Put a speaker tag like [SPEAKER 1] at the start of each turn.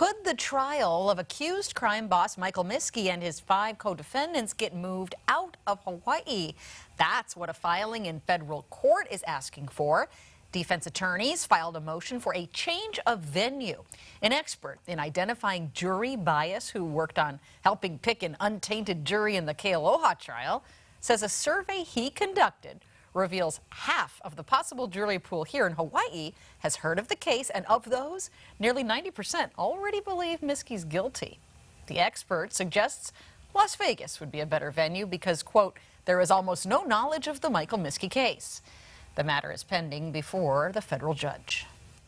[SPEAKER 1] Could the trial of accused crime boss Michael Miske and his five co-defendants get moved out of Hawaii? That's what a filing in federal court is asking for. Defense attorneys filed a motion for a change of venue. An expert in identifying jury bias who worked on helping pick an untainted jury in the Kealoha trial says a survey he conducted reveals half of the possible jury pool here in Hawaii has heard of the case, and of those, nearly 90% already believe Miske's guilty. The expert suggests Las Vegas would be a better venue because, quote, there is almost no knowledge of the Michael Miskey case. The matter is pending before the federal judge.